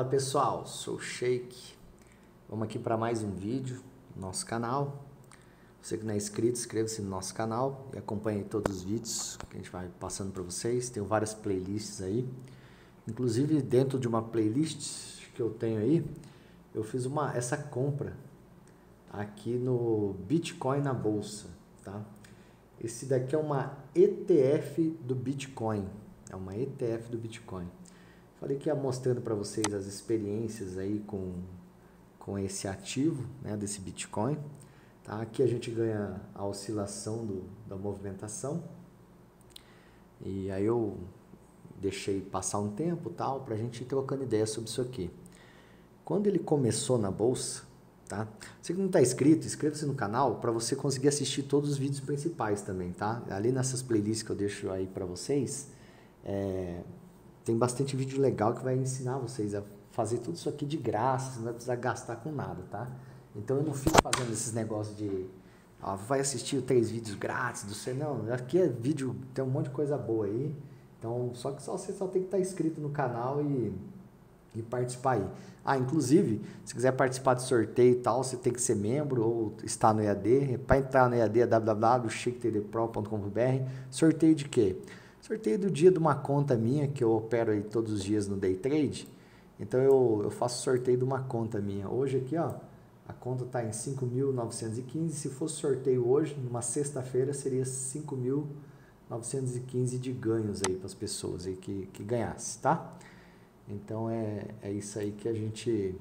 Fala pessoal, sou o Sheik. Vamos aqui para mais um vídeo no nosso canal. Você que não é inscrito, inscreva-se no nosso canal e acompanhe todos os vídeos que a gente vai passando para vocês. Tem várias playlists aí. Inclusive dentro de uma playlist que eu tenho aí, eu fiz uma essa compra aqui no Bitcoin na bolsa, tá? Esse daqui é uma ETF do Bitcoin. É uma ETF do Bitcoin. Falei que ia mostrando para vocês as experiências aí com, com esse ativo, né, desse Bitcoin. Tá? Aqui a gente ganha a oscilação do, da movimentação. E aí eu deixei passar um tempo tal para a gente ir trocando ideia sobre isso aqui. Quando ele começou na bolsa, tá? Você que não está inscrito, inscreva-se no canal para você conseguir assistir todos os vídeos principais também, tá? Ali nessas playlists que eu deixo aí para vocês, é, tem bastante vídeo legal que vai ensinar vocês a fazer tudo isso aqui de graça, você não vai precisar gastar com nada, tá? Então eu não fico fazendo esses negócios de vai assistir três vídeos grátis do seu, não, aqui é vídeo, tem um monte de coisa boa aí. Então, só que só, você só tem que estar inscrito no canal e, e participar aí. Ah, inclusive, se quiser participar de sorteio e tal, você tem que ser membro ou estar no EAD. Para entrar no EAD é www.chictdpro.com.br. Sorteio de quê? Sorteio do dia de uma conta minha, que eu opero aí todos os dias no Day Trade. Então eu, eu faço sorteio de uma conta minha. Hoje aqui, ó, a conta está em 5.915. Se fosse sorteio hoje, numa sexta-feira, seria 5.915 de ganhos aí para as pessoas aí que, que ganhasse, tá? Então é, é isso aí que a gente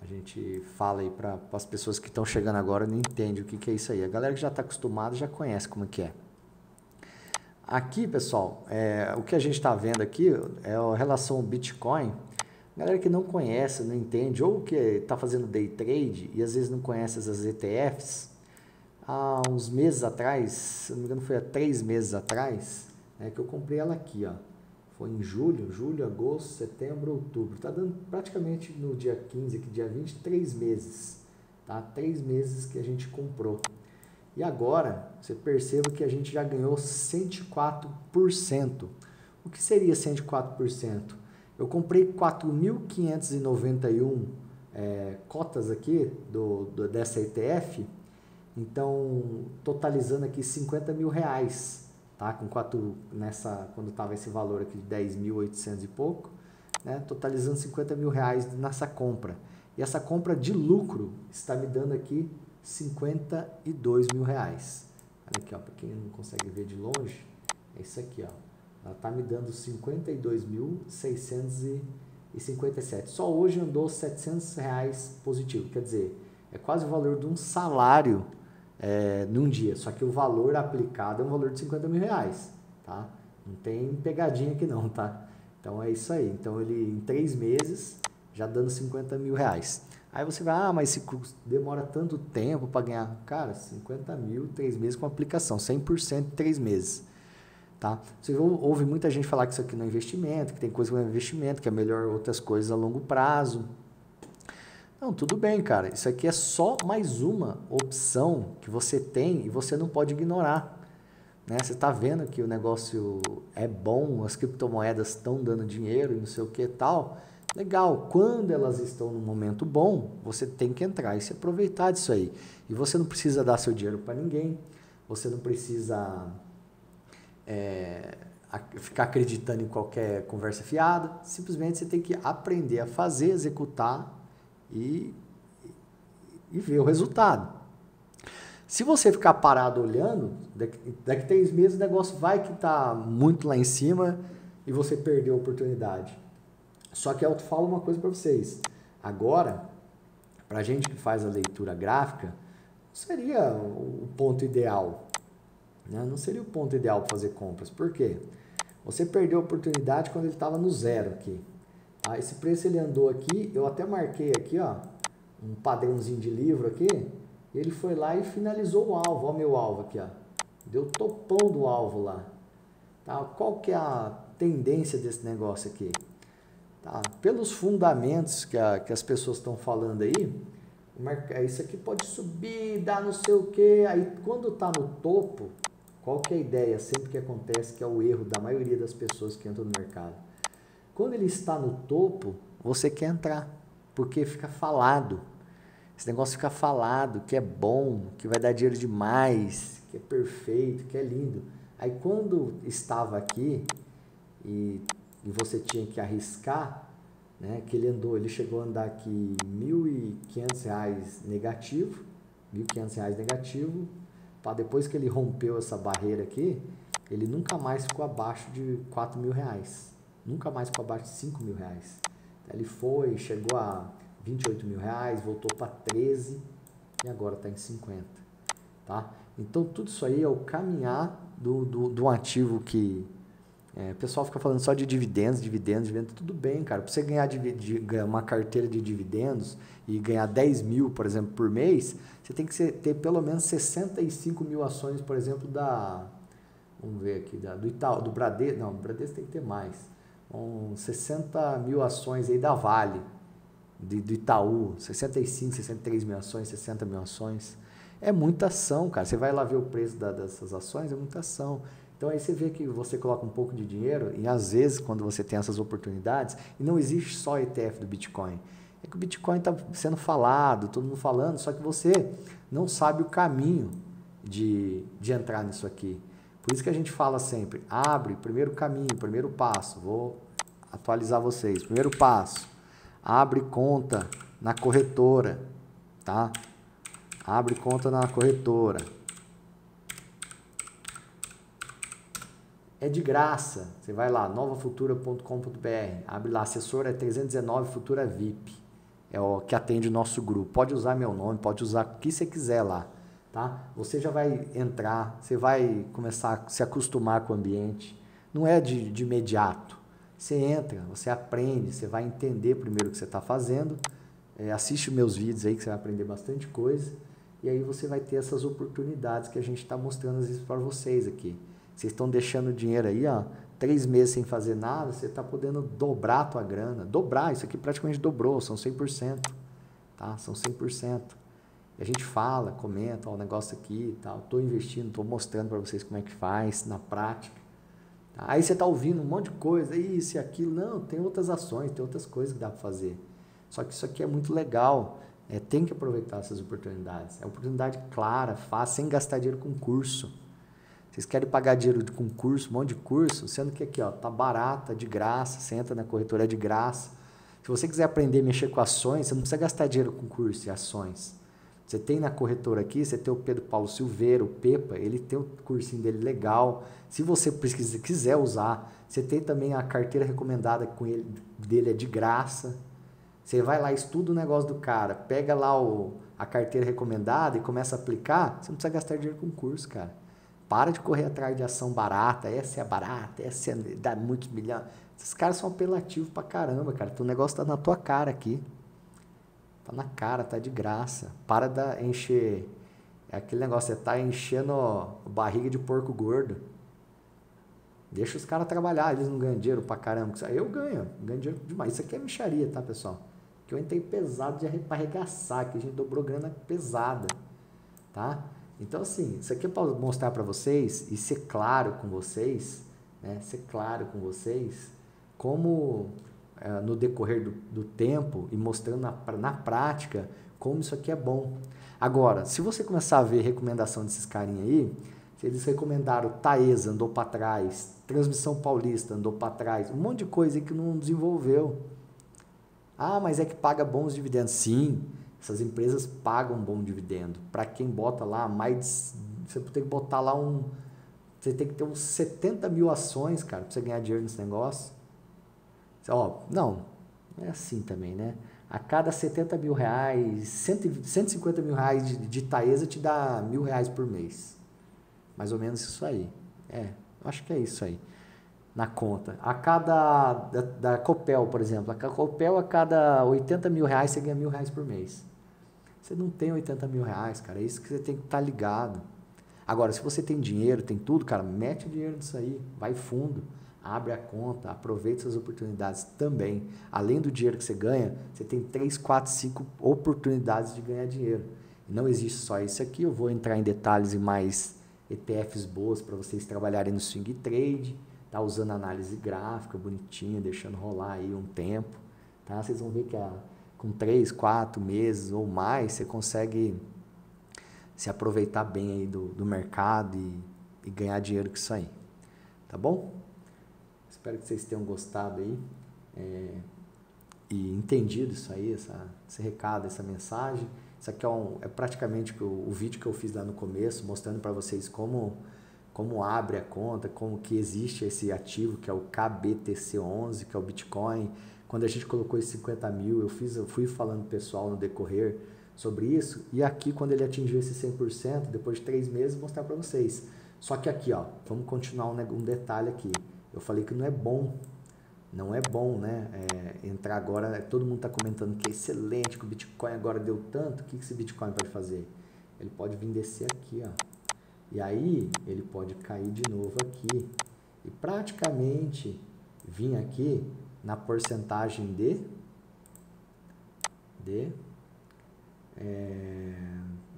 a gente fala aí para as pessoas que estão chegando agora não entende o que, que é isso aí. A galera que já está acostumada já conhece como que é. Aqui, pessoal, é, o que a gente está vendo aqui é a relação Bitcoin. Galera que não conhece, não entende, ou que está fazendo day trade e às vezes não conhece essas ETFs, há uns meses atrás, se não me engano foi há três meses atrás, é que eu comprei ela aqui, ó. Foi em julho, julho, agosto, setembro, outubro. Está dando praticamente no dia 15, aqui dia 20, três meses. Tá? Três meses que a gente comprou. E agora, você perceba que a gente já ganhou 104%. O que seria 104%? Eu comprei 4.591 é, cotas aqui do, do, dessa ETF, então totalizando aqui 50 mil reais, tá? Com quatro, nessa, quando estava esse valor aqui de 10.800 e pouco, né? totalizando 50 mil reais nessa compra. E essa compra de lucro está me dando aqui 52 mil reais. Aqui, ó, para quem não consegue ver de longe, é isso aqui, ó. Ela está me dando 52.657. Só hoje andou 700 reais positivo. Quer dizer, é quase o valor de um salário é, num dia. Só que o valor aplicado é um valor de 50 mil reais, tá? Não tem pegadinha aqui não, tá? Então é isso aí. Então ele em três meses já dando 50 mil reais. Aí você vai, ah, mas se demora tanto tempo para ganhar. Cara, 50 mil, três meses com aplicação, 100% em três meses. Tá? Você ouve muita gente falar que isso aqui não é investimento, que tem coisa que não é investimento, que é melhor outras coisas a longo prazo. Não, tudo bem, cara. Isso aqui é só mais uma opção que você tem e você não pode ignorar. Né? Você está vendo que o negócio é bom, as criptomoedas estão dando dinheiro e não sei o que tal. Legal, quando elas estão num momento bom, você tem que entrar e se aproveitar disso aí. E você não precisa dar seu dinheiro para ninguém, você não precisa é, ficar acreditando em qualquer conversa fiada, simplesmente você tem que aprender a fazer, executar e, e ver o resultado. Se você ficar parado olhando, daqui, daqui três meses o negócio vai que está muito lá em cima e você perdeu a oportunidade. Só que eu falo uma coisa para vocês. Agora, para a gente que faz a leitura gráfica, seria o ponto ideal. Né? Não seria o ponto ideal para fazer compras. Por quê? Você perdeu a oportunidade quando ele estava no zero aqui. Tá? Esse preço ele andou aqui, eu até marquei aqui, ó, um padrãozinho de livro aqui. Ele foi lá e finalizou o alvo, ó meu alvo aqui, ó. Deu topão do alvo lá. Tá? Qual que é a tendência desse negócio aqui? Tá? Pelos fundamentos que, a, que as pessoas estão falando aí, é, isso aqui pode subir, dar não sei o que. Aí quando está no topo, qual que é a ideia sempre que acontece, que é o erro da maioria das pessoas que entram no mercado? Quando ele está no topo, você quer entrar, porque fica falado. Esse negócio fica falado, que é bom, que vai dar dinheiro demais, que é perfeito, que é lindo. Aí quando estava aqui e, e você tinha que arriscar, né, que ele andou, ele chegou a andar aqui R$ 1.500 negativo, R$ 1.500 negativo, para depois que ele rompeu essa barreira aqui, ele nunca mais ficou abaixo de R$ reais. Nunca mais ficou abaixo de R$ reais. Ele foi, chegou a 28 mil reais, voltou para 13 e agora está em 50. Tá? Então tudo isso aí é o caminhar do, do, do ativo que é, o pessoal fica falando só de dividendos, dividendos, dividendos. Tudo bem, cara. Para você ganhar, uma carteira de dividendos e ganhar 10 mil, por exemplo, por mês, você tem que ter pelo menos 65 mil ações, por exemplo, da. Vamos ver aqui, da, do Itaú, do Bradesco. Não, do Bradesco tem que ter mais. Um, 60 mil ações aí da Vale, de, do Itaú. 65, 63 mil ações, 60 mil ações. É muita ação, cara. Você vai lá ver o preço da, dessas ações, é muita ação. Então aí você vê que você coloca um pouco de dinheiro e às vezes quando você tem essas oportunidades, e não existe só ETF do Bitcoin. É que o Bitcoin está sendo falado, todo mundo falando, só que você não sabe o caminho de, de entrar nisso aqui. Por isso que a gente fala sempre, abre, primeiro caminho, primeiro passo. Vou atualizar vocês. Primeiro passo, abre conta na corretora, tá? Abre conta na corretora. É de graça. Você vai lá, novafutura.com.br, abre lá, assessor é 319 Futura VIP, é o que atende o nosso grupo. Pode usar meu nome, pode usar o que você quiser lá, tá? Você já vai entrar, você vai começar a se acostumar com o ambiente. Não é de, de imediato. Você entra, você aprende, você vai entender primeiro o que você está fazendo, é, assiste meus vídeos aí que você vai aprender bastante coisa, e aí você vai ter essas oportunidades que a gente está mostrando para vocês aqui. Vocês estão deixando dinheiro aí, ó, três meses sem fazer nada, você está podendo dobrar a tua grana. Dobrar, isso aqui praticamente dobrou, são 100%. Tá? São 100%. E a gente fala, comenta, ó, o negócio aqui e tal. Estou investindo, estou mostrando para vocês como é que faz na prática. Tá? Aí você está ouvindo um monte de coisa, isso e aquilo. Não, tem outras ações, tem outras coisas que dá para fazer. Só que isso aqui é muito legal. É, tem que aproveitar essas oportunidades. É oportunidade clara, fácil, sem gastar dinheiro com curso. Vocês querem pagar dinheiro de concurso, um monte de curso, sendo que aqui ó, tá barata, de graça, você entra na corretora é de graça. Se você quiser aprender a mexer com ações, você não precisa gastar dinheiro com curso e ações. Você tem na corretora aqui, você tem o Pedro Paulo Silveira, o Pepa, ele tem o cursinho dele legal. Se você quiser usar, você tem também a carteira recomendada com ele, dele é de graça. Você vai lá, estuda o negócio do cara, pega lá o, a carteira recomendada e começa a aplicar, você não precisa gastar dinheiro com curso, cara. Para de correr atrás de ação barata, essa é barata, essa é, dá muitos milhões. Esses caras são apelativos pra caramba, cara. O negócio tá na tua cara aqui. Tá na cara, tá de graça. Para de encher. É aquele negócio, você tá enchendo barriga de porco gordo. Deixa os caras trabalhar, eles não ganham dinheiro pra caramba. Eu ganho, ganho dinheiro demais. Isso aqui é micharia, tá, pessoal? Que eu entrei pesado de arregaçar, que a gente dobrou grana pesada, tá? Então, assim, isso aqui é para mostrar para vocês e ser claro com vocês, né? ser claro com vocês, como é, no decorrer do, do, tempo e mostrando na, na prática como isso aqui é bom. Agora, se você começar a ver recomendação desses carinha aí, eles recomendaram Taesa, andou para trás, Transmissão Paulista, andou para trás, um monte de coisa que não desenvolveu. Ah, mas é que paga bons dividendos. Sim, essas empresas pagam um bom dividendo. Para quem bota lá mais. Você tem que botar lá um. Você tem que ter uns 70 mil ações, cara, para você ganhar dinheiro nesse negócio. Ó, não, é assim também, né? A cada 70 mil reais, 150 mil reais de, de Taesa te dá mil reais por mês. Mais ou menos isso aí. É, acho que é isso aí. Na conta. A cada. Da, da Copel, por exemplo. A Copel, a cada 80 mil reais, você ganha mil reais por mês. Você não tem 80 mil reais, cara. É isso que você tem que estar tá ligado. Agora, se você tem dinheiro, tem tudo, cara, mete dinheiro nisso aí. Vai fundo. Abre a conta, aproveita essas oportunidades também. Além do dinheiro que você ganha, você tem 3, 4, 5 oportunidades de ganhar dinheiro. não existe só isso aqui. Eu vou entrar em detalhes e mais ETFs boas para vocês trabalharem no swing trade, tá usando análise gráfica bonitinha, deixando rolar aí um tempo, Tá? Vocês vão ver que a, com 3, 4 meses ou mais, você consegue se aproveitar bem aí do, do mercado e, e ganhar dinheiro com isso aí. Tá bom? Espero que vocês tenham gostado aí é, e entendido isso aí, essa, esse recado, essa mensagem. Isso aqui é, um, é praticamente o, o vídeo que eu fiz lá no começo, mostrando para vocês como, como abre a conta, como que existe esse ativo que é o KBTC11, que é o Bitcoin. Quando a gente colocou esses 50 mil, eu, fiz, eu fui falando pessoal no decorrer sobre isso. E aqui, quando ele atingiu esse 100%, depois de três meses, mostrar para vocês. Só que aqui, ó, vamos continuar um, um detalhe aqui. Eu falei que não é bom não é bom, né? É, entrar agora, todo mundo está comentando que é excelente, que o Bitcoin agora deu tanto. O que esse Bitcoin pode fazer? Ele pode vir descer aqui, ó. E aí ele pode cair de novo aqui. E praticamente vir aqui na porcentagem de. De. É,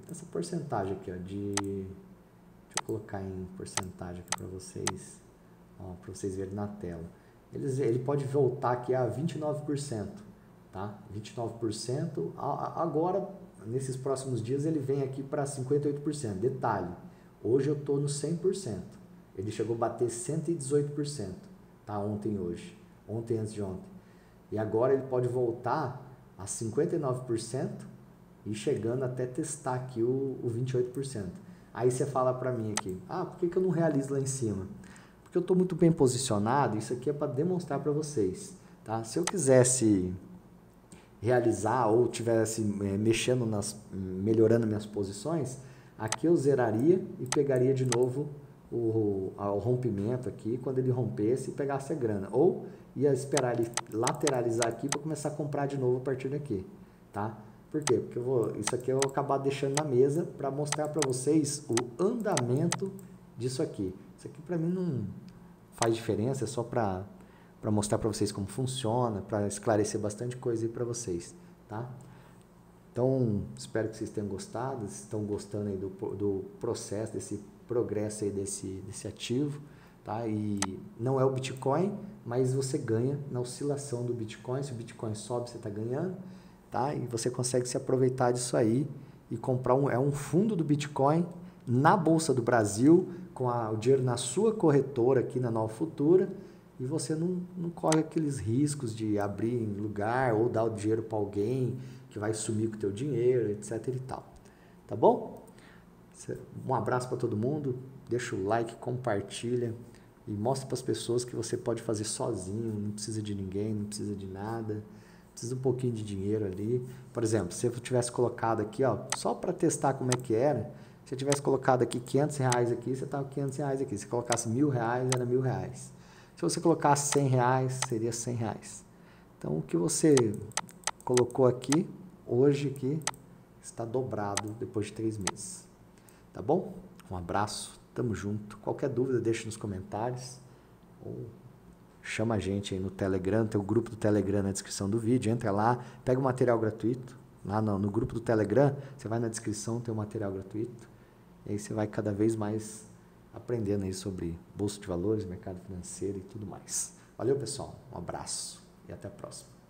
essa porcentagem aqui, ó, de. Deixa eu colocar em porcentagem aqui para vocês, para vocês verem na tela eles, ele pode voltar aqui a 29%, tá? 29%. Agora, nesses próximos dias, ele vem aqui para 58%. Detalhe, hoje eu estou no 100%. Ele chegou a bater 118%, tá? Ontem hoje. Ontem antes de ontem. E agora ele pode voltar a 59% e chegando até testar aqui o, o 28%. Aí você fala para mim aqui, ah, por que, que eu não realizo lá em cima? porque eu estou muito bem posicionado, isso aqui é para demonstrar para vocês. Tá? Se eu quisesse realizar ou tivesse é, mexendo nas, melhorando minhas posições, aqui eu zeraria e pegaria de novo o, o rompimento aqui, quando ele rompesse e pegasse a grana. Ou ia esperar ele lateralizar aqui para começar a comprar de novo a partir daqui. Tá? Por quê? Porque eu vou, isso aqui eu vou acabar deixando na mesa para mostrar para vocês o andamento disso aqui. Isso aqui para mim não, faz diferença, é só para mostrar para vocês como funciona, para esclarecer bastante coisa aí para vocês, tá? Então, espero que vocês tenham gostado, estão gostando aí do, do processo, desse progresso aí desse, desse ativo, tá? E não é o Bitcoin, mas você ganha na oscilação do Bitcoin, se o Bitcoin sobe, você está ganhando, tá? E você consegue se aproveitar disso aí e comprar um, é um fundo do Bitcoin na Bolsa do Brasil, com a, o dinheiro na sua corretora aqui na Nova Futura e você não, não corre aqueles riscos de abrir em lugar ou dar o dinheiro para alguém que vai sumir com o teu dinheiro, etc e tal. Tá bom? Um abraço para todo mundo, deixa o like, compartilha e mostra para as pessoas que você pode fazer sozinho, não precisa de ninguém, não precisa de nada, precisa um pouquinho de dinheiro ali. Por exemplo, se eu tivesse colocado aqui, ó, só para testar como é que era, se eu tivesse colocado aqui 500 reais aqui, você estava 500 reais aqui. Se colocasse mil reais, era mil reais. Se você colocasse 100 reais, seria 100 reais. Então, o que você colocou aqui, hoje aqui, está dobrado depois de três meses. Tá bom? Um abraço, tamo junto. Qualquer dúvida, deixa nos comentários. Ou chama a gente aí no Telegram, tem o grupo do Telegram na descrição do vídeo. Entra lá, pega o material gratuito. Lá no, no grupo do Telegram, você vai na descrição, tem o material gratuito. E aí você vai cada vez mais aprendendo aí sobre bolsa de valores, mercado financeiro e tudo mais. Valeu, pessoal. Um abraço e até a próxima.